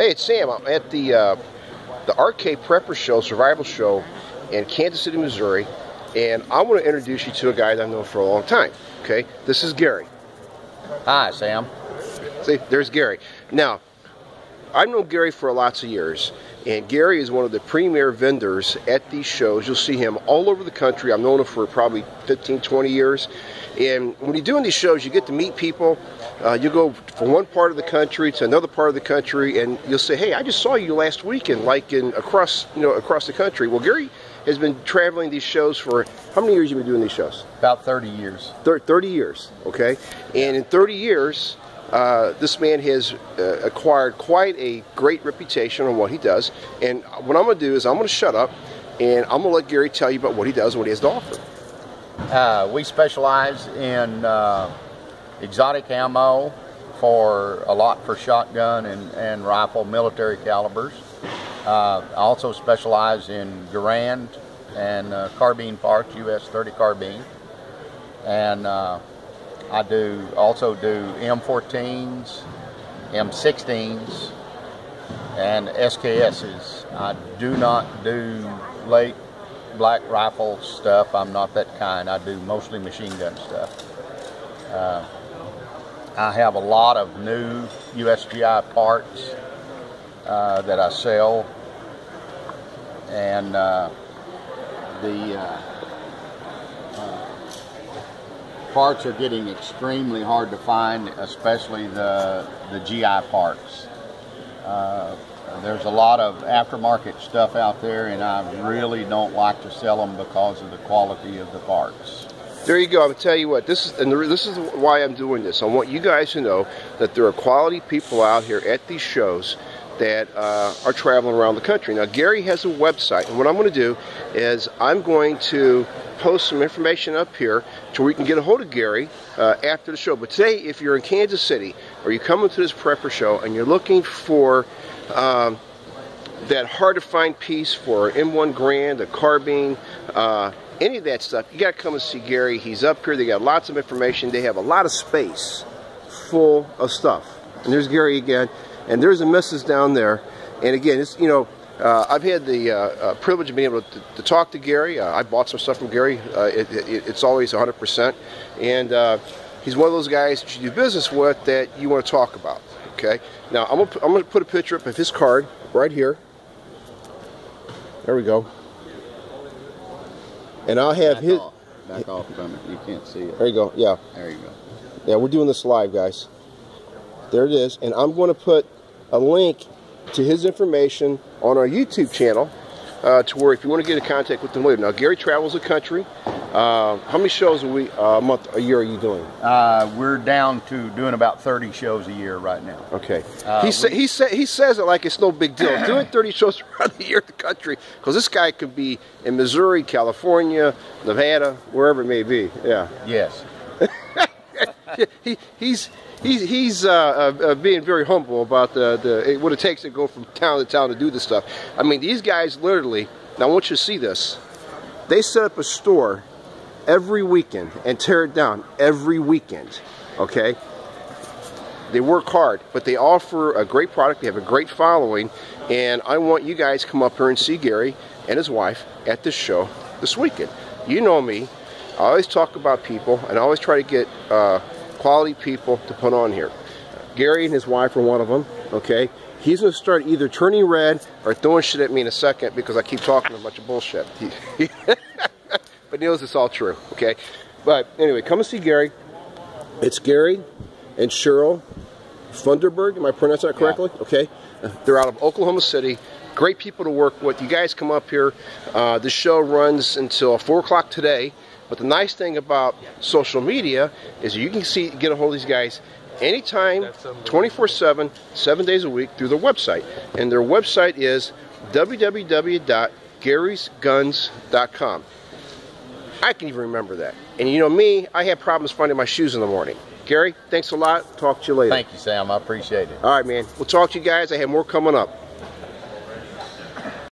Hey, it's Sam. I'm at the uh, the RK Prepper Show, Survival Show in Kansas City, Missouri, and I want to introduce you to a guy that I've known for a long time. Okay, this is Gary. Hi, Sam. See, there's Gary. Now, I've known Gary for lots of years, and Gary is one of the premier vendors at these shows. You'll see him all over the country. I've known him for probably 15, 20 years. And when you're doing these shows, you get to meet people. Uh, you go from one part of the country to another part of the country, and you'll say, "Hey, I just saw you last weekend, like in across, you know, across the country." Well, Gary has been traveling these shows for how many years? You've been doing these shows? About 30 years. 30 years. Okay, and in 30 years, uh, this man has uh, acquired quite a great reputation on what he does. And what I'm going to do is I'm going to shut up, and I'm going to let Gary tell you about what he does and what he has to offer. Uh, we specialize in uh, exotic ammo for a lot for shotgun and, and rifle military calibers. Uh, also specialize in Garand and uh, carbine parts, US 30 carbine. And I do also do M14s, M16s, and SKSs. I do not do late black rifle stuff. I'm not that kind. I do mostly machine gun stuff. Uh, I have a lot of new USGI parts uh, that I sell, and uh, the uh, parts are getting extremely hard to find, especially the the GI parts. Uh, there's a lot of aftermarket stuff out there, and I really don't like to sell them because of the quality of the parts. There you go. I'm tell you what. This is and this is why I'm doing this. I want you guys to know that there are quality people out here at these shows that uh, are traveling around the country. Now, Gary has a website, and what I'm going to do is I'm going to post some information up here to where you can get a hold of Gary uh, after the show. But today, if you're in Kansas City or you're coming to this prepper show and you're looking for um, that hard to find piece for M1 Garand, a carbine, uh, any of that stuff, you got to come and see Gary. He's up here. They got lots of information. They have a lot of space full of stuff. And there's Gary again. And there's a missus down there. And again, it's, you know, uh, I've had the uh, uh, privilege of being able to, to talk to Gary. Uh, I bought some stuff from Gary. Uh, it, it, it's always 100%. And uh, he's one of those guys that you do business with that you want to talk about. Okay. Now, I'm going I'm to put a picture up of his card right here. There we go. And I'll have Back his. off. Back off from it. You can't see it. There you go. Yeah. There you go. Yeah, we're doing this live, guys. There it is. And I'm going to put a link to his information on our YouTube channel uh, to where if you want to get in contact with him later. Now, Gary travels the country. Uh, how many shows a week, uh, month, a year are you doing? Uh, we're down to doing about 30 shows a year right now. Okay. Uh, he, sa- he, sa- he says it like it's no big deal. doing 30 shows around the year in the country because this guy could be in Missouri, California, Nevada, wherever it may be. Yeah. Yes. He, he's he's he's uh, uh, uh, being very humble about the, the what it takes to go from town to town to do this stuff. I mean, these guys literally. Now, I want you to see this. They set up a store every weekend and tear it down every weekend. Okay. They work hard, but they offer a great product. They have a great following, and I want you guys to come up here and see Gary and his wife at this show this weekend. You know me. I always talk about people, and I always try to get uh, quality people to put on here. Gary and his wife are one of them. Okay, he's going to start either turning red or throwing shit at me in a second because I keep talking a bunch of bullshit. but he knows it's all true. Okay, but anyway, come and see Gary. It's Gary and Cheryl Funderburg. Am I pronouncing that correctly? Okay. They're out of Oklahoma City. Great people to work with. You guys come up here. Uh, the show runs until 4 o'clock today. But the nice thing about social media is you can see get a hold of these guys anytime, 24-7, seven days a week through their website. And their website is www.garysguns.com. I can even remember that. And you know me, I have problems finding my shoes in the morning. Gary, thanks a lot. Talk to you later. Thank you, Sam. I appreciate it. All right, man. We'll talk to you guys. I have more coming up.